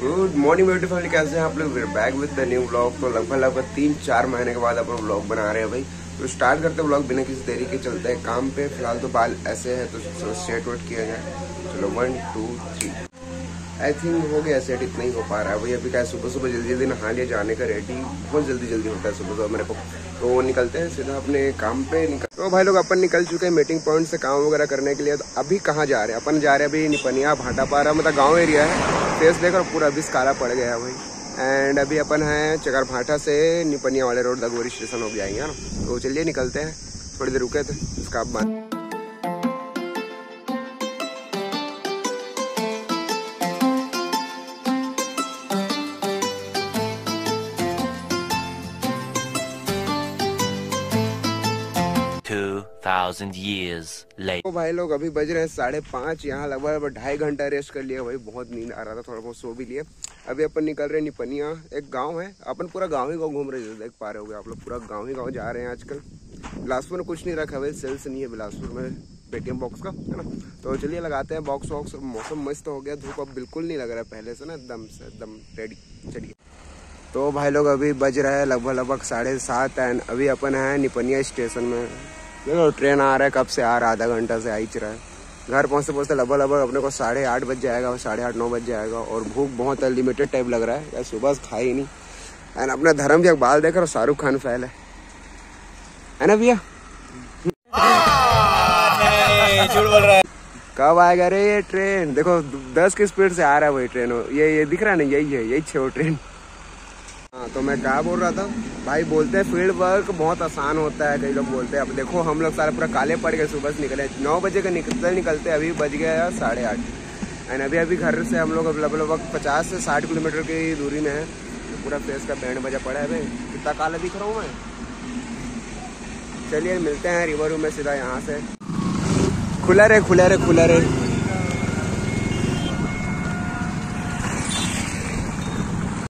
Good morning beauty family कैसे हैं आप लोग? Back with the new blog तो लगभग लगभग तीन, चार महीने के बाद आप लोग ब्लॉग बना रहे हैं भाई। तो स्टार्ट करते ब्लॉग बिना किसी देरी के चलते हैं काम पे। फ़िलहाल तो बाल ऐसे है तो स्ट्रेट वेट किया जाए। चलो one two three I think हो गया सेट इतना ही हो पा रहा है। भाई अभी क्या सुबह सुबह जल्दी जल्दी नहा लिया, जाने का रेडी बहुत जल्दी जल्दी होता है सुबह सुबह मेरे को तो वो निकलते हैं, सीधा अपने काम पे निकल तो भाई लोग अपन निकल चुके हैं मीटिंग पॉइंट से काम वगैरह करने के लिए। तो अभी कहाँ जा रहे हैं? अपन जा रहे हैं अभी निपनिया भाटा पारा मतलब गाँव एरिया है। फेस देखकर पूरा अभी काला पड़ गया है भाई। एंड अभी अपन है चकर भाटा से निपनिया वाले रोड दगोरी स्टेशन हो जाएँगे ना? तो चलिए निकलते हैं। थोड़ी देर रुके थे, उसका बाद 2000 years later. तो भाई लोग, अभी बज रहे हैं साढ़े पाँच। यहाँ लगभग ढाई घंटा रेस्ट कर लिया। भाई, बहुत नींद आ रहा था, थोड़ा बहुत सो भी लिए। अभी अपन निकल रहे हैं निपनिया, एक गाँव है। अपन पूरा गाँव ही गाँव घूम रहे देख पा रहे हो आप लोग। पूरा गाँव ही गाँव जा रहे हैं आजकल। बिलासपुर में कुछ नहीं रखा भाई सेल्स नहीं है बिलासपुर में। पेटीएम बॉक्स का, है ना? तो चलिए लगाते हैं बॉक्स वॉक्स। मौसम मस्त हो गया, धूप अब बिल्कुल नहीं लग रहा है पहले से ना, एकदम से, एकदम रेडी चलिए। तो भाई लोग, अभी बज रहे हैं लगभग लगभग साढ़े सात एंड अभी अपन है निपनिया स्टेशन में। देखो ट्रेन आ रहा है, कब से आ रहा है, आधा घंटा से आ ही रहा है। घर पहुँचते पहुँचते लगभग लगभग अपने को साढ़े आठ बज जाएगा, साढ़े आठ, नौ बज जाएगा, और भूख बहुत लिमिटेड टाइप लग रहा है। यार, सुबह से खाई नहीं। एंड अपने धर्म के बाल देख रहा शाहरुख खान फैल है। है ना भैया? कब आएगा रे ये ट्रेन देखो, दस की स्पीड से आ रहा है वही ट्रेन ये ये दिख रहा है ना? यही है, यही छे वो ट्रेन हाँ तो मैं क्या बोल रहा था? भाई, बोलते हैं फ़ील्ड वर्क बहुत आसान होता है, कई लोग बोलते हैं। अब देखो, हम लोग सारे पूरा काले पड़ गए, सुबह से निकले नौ बजे का निकलते निकलते अभी बज गया साढ़े आठ। एंड अभी अभी घर से हम लोग लगभग पचास से साठ किलोमीटर की दूरी में है। तो पूरा फेस का बैंड बजा पड़ा है भाई। कितना काला दिख रहा हूँ मैं? चलिए, मिलते हैं रिवर में सीधा यहाँ से। खुला रहे खुला रहे खुला रहे।